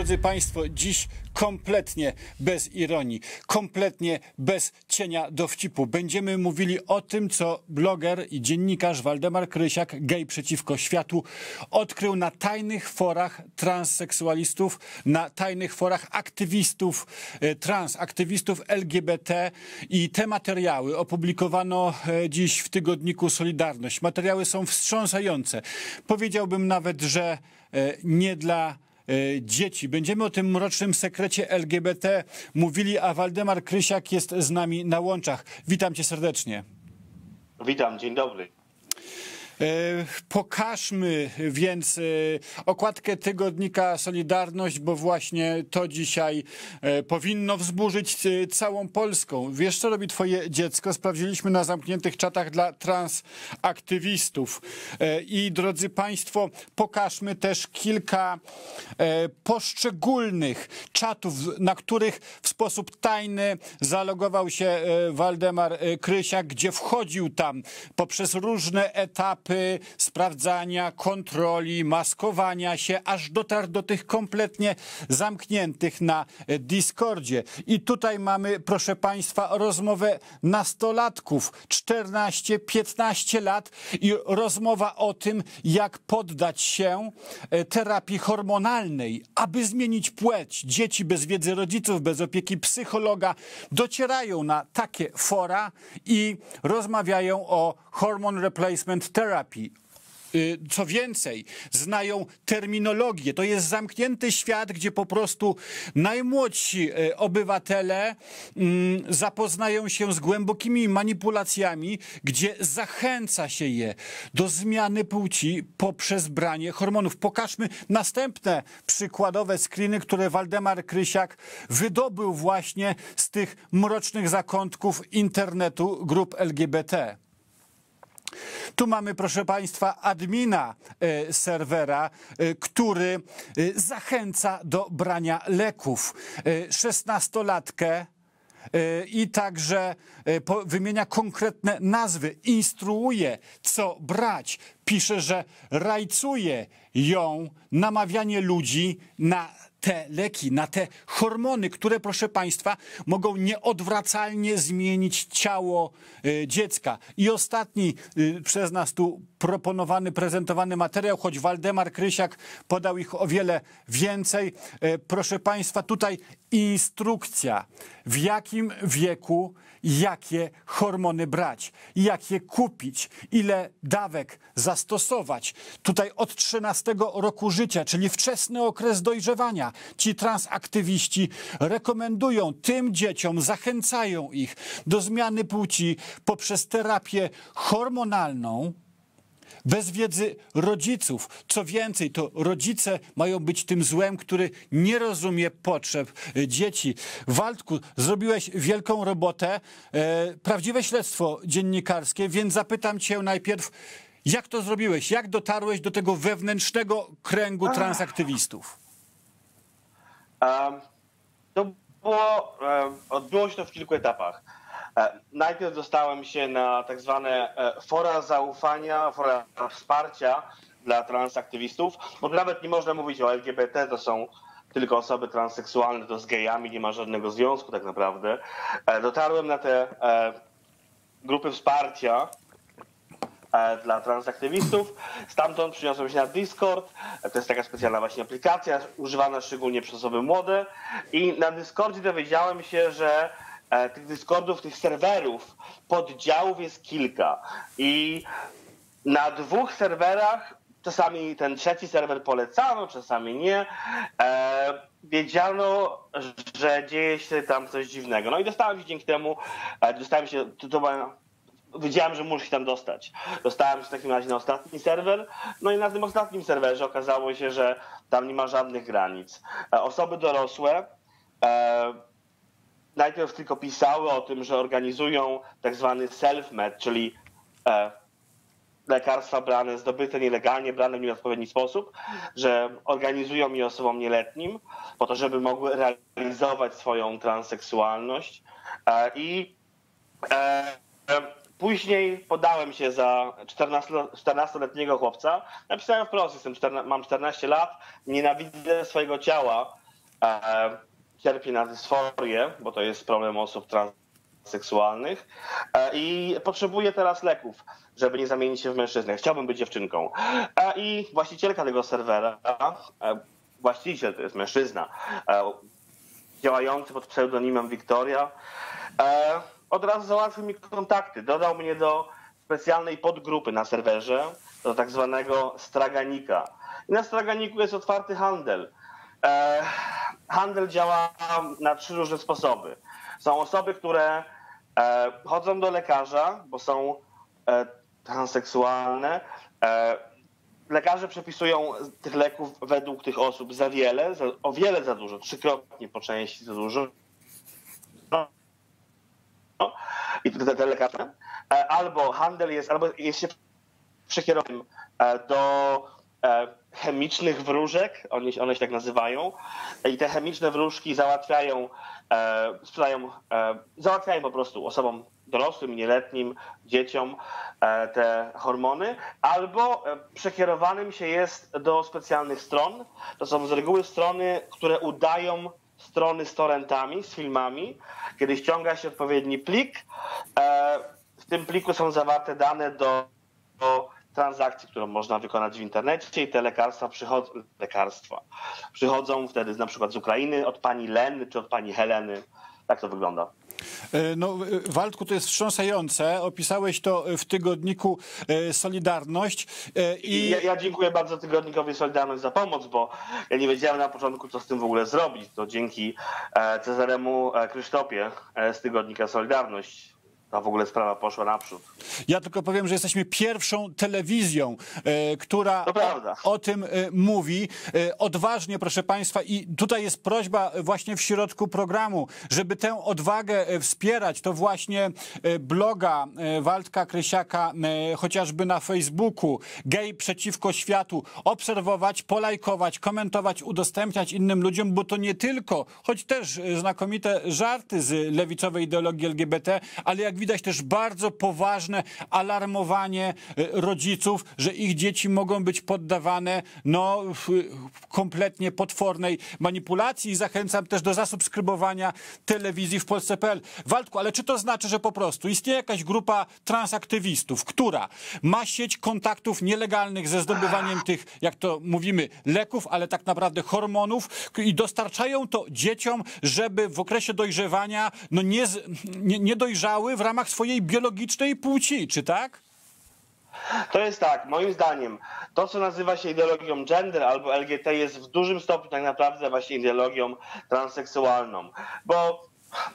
Drodzy Państwo, dziś kompletnie bez ironii, kompletnie bez cienia dowcipu. Będziemy mówili o tym, co bloger i dziennikarz Waldemar Krysiak, gej przeciwko światu, odkrył na tajnych forach transseksualistów, na tajnych forach aktywistów, e, trans, aktywistów LGBT i te materiały opublikowano e, dziś w tygodniku Solidarność. Materiały są wstrząsające. Powiedziałbym nawet, że e, nie dla dzieci. Będziemy o tym mrocznym sekrecie LGBT mówili, a Waldemar Krysiak jest z nami na łączach. Witam cię serdecznie. Witam, dzień dobry. E, pokażmy więc e, okładkę tygodnika Solidarność, bo właśnie to dzisiaj e, powinno wzburzyć całą Polską. Wiesz, co robi twoje dziecko? Sprawdziliśmy na zamkniętych czatach dla transaktywistów. I drodzy Państwo, pokażmy też kilka poszczególnych czatów, na których w sposób tajny zalogował się Waldemar Krysiak, gdzie wchodził tam poprzez różne etapy sprawdzania, kontroli, maskowania się, aż dotarł do tych kompletnie zamkniętych na Discordzie. I tutaj mamy, proszę Państwa, rozmowę nastolatków, 14-15 lat i rozmowa o tym, jak poddać się e, terapii hormonalnej, aby zmienić płeć. Dzieci bez wiedzy rodziców, bez opieki psychologa docierają na takie fora i rozmawiają o hormone replacement therapy terapii. Y, co więcej, znają terminologię. To jest zamknięty świat, gdzie po prostu najmłodsi y, obywatele mm, zapoznają się z głębokimi manipulacjami, gdzie zachęca się je do zmiany płci poprzez branie hormonów. Pokażmy następne przykładowe screeny, które Waldemar Krysiak wydobył właśnie z tych mrocznych zakątków internetu grup LGBT. Tu mamy, proszę Państwa, admina e, serwera, e, który e, zachęca do brania leków. Szesnastolatkę i także wymienia konkretne nazwy, instruuje, co brać. Pisze, że rajcuje ją namawianie ludzi na te leki, na te hormony, które, proszę Państwa, mogą nieodwracalnie zmienić ciało y, dziecka. I ostatni y, przez nas tu proponowany, prezentowany materiał, choć Waldemar Krysiak podał ich o wiele więcej. Y, proszę Państwa, tutaj instrukcja, w jakim wieku jakie hormony brać, jak je kupić, ile dawek zastosować. Tutaj od 13 roku życia, czyli wczesny okres dojrzewania, ci transaktywiści rekomendują tym dzieciom, zachęcają ich do zmiany płci poprzez terapię hormonalną, bez wiedzy rodziców. Co więcej, to rodzice mają być tym złem, który nie rozumie potrzeb e, dzieci. Waldku, zrobiłeś wielką robotę, e, prawdziwe śledztwo dziennikarskie, więc zapytam cię najpierw, jak to zrobiłeś? Jak dotarłeś do tego wewnętrznego kręgu transaktywistów? Um, to było, um, odbyło się to w kilku etapach. E, najpierw dostałem się na tak zwane e, fora zaufania, fora wsparcia dla transaktywistów, bo nawet nie można mówić o LGBT, to są tylko osoby transseksualne, to z gejami nie ma żadnego związku tak naprawdę. E, dotarłem na te grupy wsparcia dla transaktywistów. Stamtąd przyniosłem się na Discord. To jest taka specjalna właśnie aplikacja, używana szczególnie przez osoby młode. I na Discordzie dowiedziałem się, że tych Discordów, tych serwerów, poddziałów jest kilka. I na dwóch serwerach, czasami ten trzeci serwer polecano, czasami nie, e, wiedziano, że dzieje się tam coś dziwnego. No i dostałem się dzięki temu, e, dostałem się, to, to wiedziałem, że muszę się tam dostać. Dostałem się w takim razie na ostatni serwer, no i na tym ostatnim serwerze okazało się, że tam nie ma żadnych granic. E, osoby dorosłe, e, najpierw tylko pisały o tym, że organizują tak zwany self-med, czyli e, lekarstwa brane, zdobyte nielegalnie, brane w nieodpowiedni sposób, że organizują je osobom nieletnim po to, żeby mogły realizować swoją transseksualność. E, I e, Później podałem się za 14-letniego chłopca. Napisałem wprost, jestem 14, mam 14 lat, nienawidzę swojego ciała, e, cierpię na dysforię, bo to jest problem osób transseksualnych e, i potrzebuję teraz leków, żeby nie zamienić się w mężczyznę. Chciałbym być dziewczynką. E, I właścicielka tego serwera, e, właściciel to jest mężczyzna, działający pod pseudonimem Victoria, e, od razu załatwił mi kontakty. Dodał mnie do specjalnej podgrupy na serwerze, do tak zwanego straganika. I na straganiku jest otwarty handel. E, handel działa na trzy różne sposoby. Są osoby, które e, chodzą do lekarza, bo są e, transseksualne. Lekarze przepisują tych leków według tych osób za wiele, za, o wiele za dużo, trzykrotnie po części za dużo. No. I te, te lekarze. Albo handel jest, albo jest się przekierowanym do chemicznych wróżek, one, one się tak nazywają, i te chemiczne wróżki załatwiają, e, sprzedają, e, załatwiają po prostu osobom dorosłym, nieletnim, dzieciom e, te hormony, albo e, przekierowanym się jest do specjalnych stron. To są z reguły strony, które udają strony z torrentami, z filmami, kiedy ściąga się odpowiedni plik. E, w tym pliku są zawarte dane do, do transakcji, którą można wykonać w internecie i te lekarstwa przychodzą, lekarstwa przychodzą wtedy na przykład z Ukrainy od pani Leny czy od pani Heleny. Tak to wygląda. E, No, e, Waldku, to jest wstrząsające. Opisałeś to w tygodniku e, Solidarność e, i Ja, ja dziękuję bardzo tygodnikowi Solidarność za pomoc, bo ja nie wiedziałem na początku, co z tym w ogóle zrobić. To dzięki e, Cezaremu e, Krzysztopie e, z tygodnika Solidarność ta w ogóle sprawa poszła naprzód. ja tylko powiem, że jesteśmy pierwszą telewizją, e, która o, o tym e, mówi. E, odważnie, proszę Państwa, i tutaj jest prośba właśnie w środku programu, żeby tę odwagę wspierać. To właśnie bloga Waldka Krysiaka, chociażby na Facebooku, Gej przeciwko światu, obserwować, polajkować, komentować, udostępniać innym ludziom, bo to nie tylko, choć też znakomite żarty z lewicowej ideologii LGBT, ale jak widać też bardzo poważne alarmowanie e, rodziców, że ich dzieci mogą być poddawane no, kompletnie potwornej manipulacji i zachęcam też do zasubskrybowania telewizji w Polsce.pl. Waldku, ale czy to znaczy, że po prostu istnieje jakaś grupa transaktywistów, która ma sieć kontaktów nielegalnych ze zdobywaniem tych, jak to mówimy, leków, ale tak naprawdę hormonów i dostarczają to dzieciom, żeby w okresie dojrzewania no nie, nie, nie dojrzały w ramach swojej biologicznej płci, czy tak? To jest tak, moim zdaniem, to co nazywa się ideologią gender albo LGBT jest w dużym stopniu tak naprawdę właśnie ideologią transseksualną, bo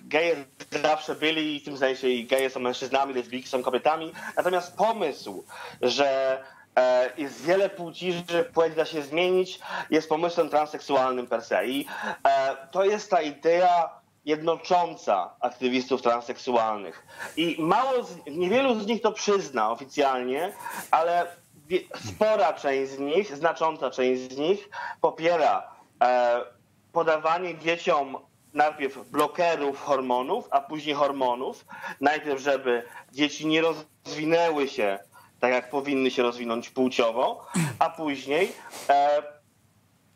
geje zawsze byli w tym sensie i geje są mężczyznami, lesbijki są kobietami, natomiast pomysł, że e, jest wiele płci, że płeć da się zmienić, jest pomysłem transseksualnym per se. I e, to jest ta idea jednocząca aktywistów transseksualnych. I mało, z, niewielu z nich to przyzna oficjalnie, ale spora część z nich, znacząca część z nich popiera e, podawanie dzieciom najpierw blokerów hormonów, a później hormonów. Najpierw, żeby dzieci nie rozwinęły się tak, jak powinny się rozwinąć płciowo, a później e,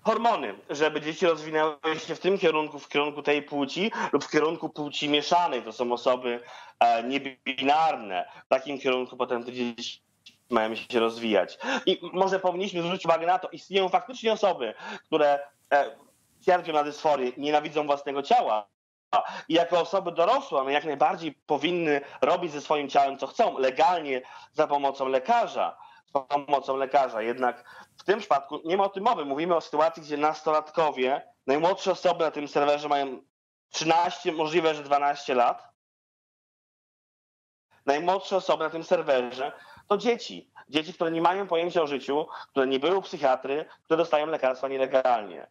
hormony, żeby dzieci rozwinęły się w tym kierunku, w kierunku tej płci lub w kierunku płci mieszanej. To są osoby e, niebinarne. W takim kierunku potem te dzieci mają się rozwijać. I może powinniśmy zwrócić uwagę na to, istnieją faktycznie osoby, które e, cierpią na dysforię, nienawidzą własnego ciała, i jako osoby dorosłe, one jak najbardziej powinny robić ze swoim ciałem, co chcą, legalnie za pomocą lekarza, pomocą lekarza. Jednak w tym przypadku nie ma o tym mowy. Mówimy o sytuacji, gdzie nastolatkowie, najmłodsze osoby na tym serwerze mają 13, możliwe, że 12 lat. Najmłodsze osoby na tym serwerze to dzieci. Dzieci, które nie mają pojęcia o życiu, które nie były u psychiatry, które dostają lekarstwa nielegalnie.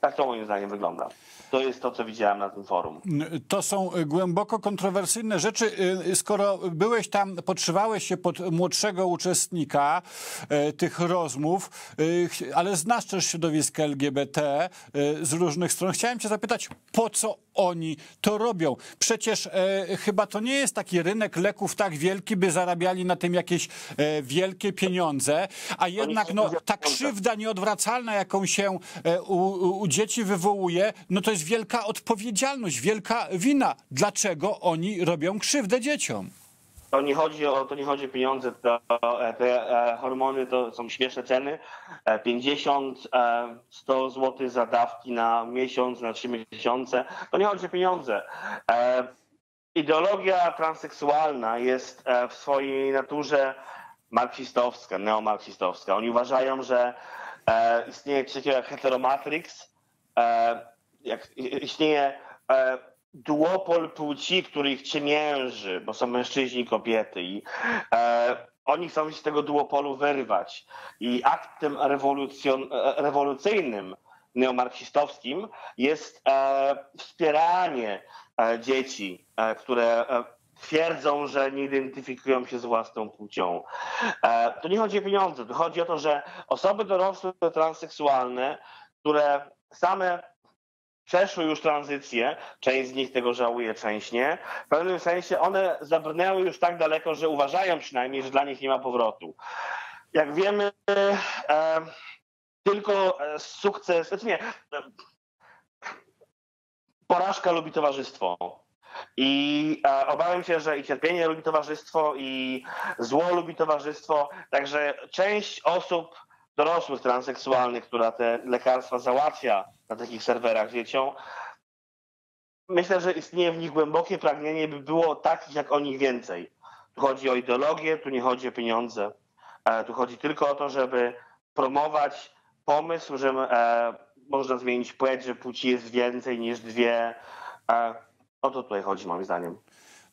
Tak to moim zdaniem wygląda. To jest to, co widziałem na tym forum. To są y, głęboko kontrowersyjne rzeczy. Y, Skoro byłeś tam, podszywałeś się pod młodszego uczestnika y, tych rozmów, ale znasz też środowisko LGBT z różnych stron. Chciałem cię zapytać, po co oni to robią. Przecież e, chyba to nie jest taki rynek leków tak wielki, by zarabiali na tym jakieś e, wielkie pieniądze, a jednak no, ta krzywda nieodwracalna, jaką się e, u, u dzieci wywołuje, no to jest wielka odpowiedzialność, wielka wina. Dlaczego oni robią krzywdę dzieciom? To nie chodzi o, to nie chodzi o pieniądze, to, te e, hormony to są śmieszne ceny. 50, e, 100 e, zł za dawki na miesiąc, na 3 miesiące. To nie chodzi o pieniądze. Ideologia transseksualna jest w swojej naturze marksistowska, neomarksistowska. Oni uważają, że istnieje coś takiego jak heteromatrix, jak istnieje duopol płci, który ich ciemięży, bo są mężczyźni i kobiety i e, oni chcą się z tego duopolu wyrwać. I aktem rewolucjon, e, rewolucyjnym neomarksistowskim jest e, wspieranie e, dzieci, e, które e, twierdzą, że nie identyfikują się z własną płcią. To nie chodzi o pieniądze, to chodzi o to, że osoby dorosłe transseksualne, które same przeszły już tranzycję, część z nich tego żałuje, część nie. W pewnym sensie one zabrnęły już tak daleko, że uważają przynajmniej, że dla nich nie ma powrotu. Jak wiemy, e, tylko e, sukces, znaczy nie, porażka lubi towarzystwo. I e, obawiam się, że i cierpienie lubi towarzystwo, i zło lubi towarzystwo. Także część osób dorosłych transseksualnych, która te lekarstwa załatwia na takich serwerach dzieciom, myślę, że istnieje w nich głębokie pragnienie, by było takich jak o nich więcej. Tu chodzi o ideologię, tu nie chodzi o pieniądze. E, tu chodzi tylko o to, żeby promować pomysł, że e, można zmienić płeć, że płci jest więcej niż dwie. E, o to tutaj chodzi moim zdaniem.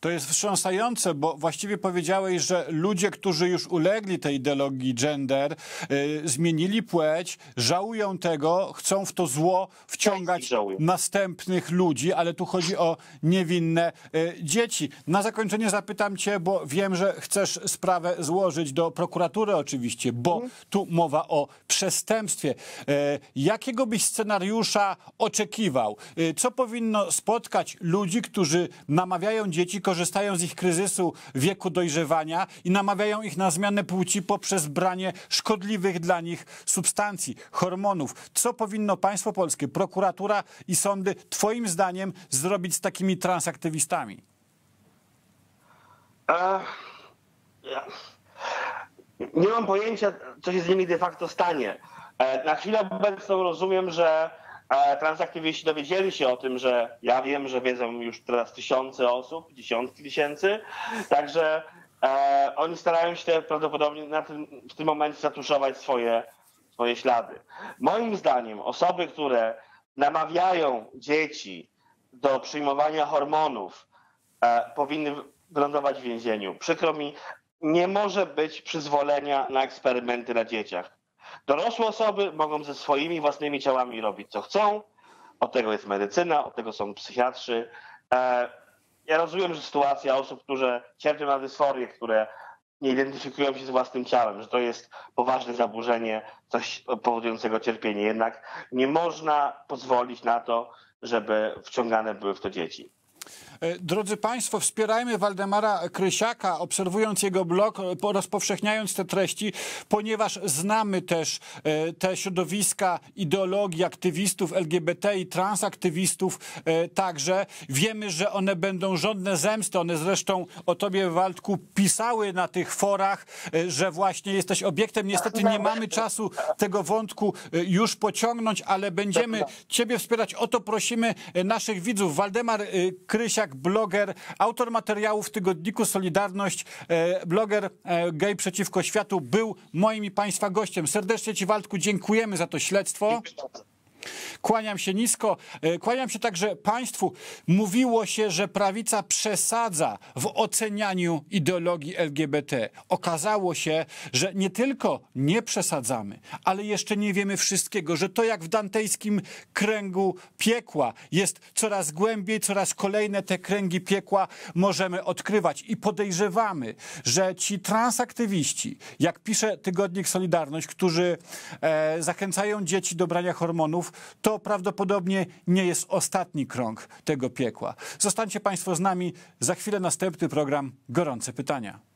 To jest wstrząsające, bo właściwie powiedziałeś, że ludzie, którzy już ulegli tej ideologii gender, y, zmienili płeć, żałują tego, chcą w to zło wciągać następnych ludzi, ale tu chodzi o niewinne y, dzieci. Na zakończenie zapytam cię, bo wiem, że chcesz sprawę złożyć do prokuratury oczywiście, bo mhm. tu mowa o przestępstwie. Y, jakiego byś scenariusza oczekiwał? Y, co powinno spotkać ludzi, którzy namawiają dzieci, korzystają z ich kryzysu wieku dojrzewania i namawiają ich na zmianę płci poprzez branie szkodliwych dla nich substancji, hormonów. Co powinno państwo polskie, prokuratura i sądy, twoim zdaniem, zrobić z takimi transaktywistami? Nie mam pojęcia, co się z nimi de facto stanie. E, na chwilę obecną rozumiem, że transaktywiści dowiedzieli się o tym, że ja wiem, że wiedzą już teraz tysiące osób, dziesiątki tysięcy, także e, oni starają się prawdopodobnie na tym, w tym momencie zatuszować swoje, swoje ślady. Moim zdaniem osoby, które namawiają dzieci do przyjmowania hormonów, e, powinny wylądować w więzieniu. Przykro mi, nie może być przyzwolenia na eksperymenty na dzieciach. Dorosłe osoby mogą ze swoimi własnymi ciałami robić co chcą. Od tego jest medycyna, od tego są psychiatrzy. E, ja rozumiem, że sytuacja osób, które cierpią na dysforię, które nie identyfikują się z własnym ciałem, że to jest poważne zaburzenie, coś powodującego cierpienie. Jednak nie można pozwolić na to, żeby wciągane były w to dzieci. E, drodzy Państwo, wspierajmy Waldemara Krysiaka, obserwując jego blog, e, rozpowszechniając te treści, ponieważ znamy też e, te środowiska ideologii aktywistów LGBT i transaktywistów także. Wiemy, że one będą żądne zemsty. One zresztą o tobie, Waldku, pisały na tych forach, że właśnie jesteś obiektem. Niestety nie mamy czasu tego wątku już pociągnąć, ale będziemy ciebie wspierać. O to prosimy naszych widzów. Waldemar Krysiak bloger, autor materiałów w tygodniku Solidarność, e, bloger e, Gej Przeciwko Światu, był moim i Państwa gościem. Serdecznie Ci, Waldku, dziękujemy za to śledztwo. Kłaniam się nisko. E, kłaniam się także Państwu. Mówiło się, że prawica przesadza w ocenianiu ideologii LGBT. Okazało się, że nie tylko nie przesadzamy, ale jeszcze nie wiemy wszystkiego, że to jak w dantejskim kręgu piekła jest coraz głębiej, coraz kolejne te kręgi piekła możemy odkrywać i podejrzewamy, że ci transaktywiści, jak pisze tygodnik Solidarność, którzy e, zachęcają dzieci do brania hormonów, to prawdopodobnie nie jest ostatni krąg tego piekła. Zostańcie Państwo z nami. Za chwilę następny program Gorące Pytania.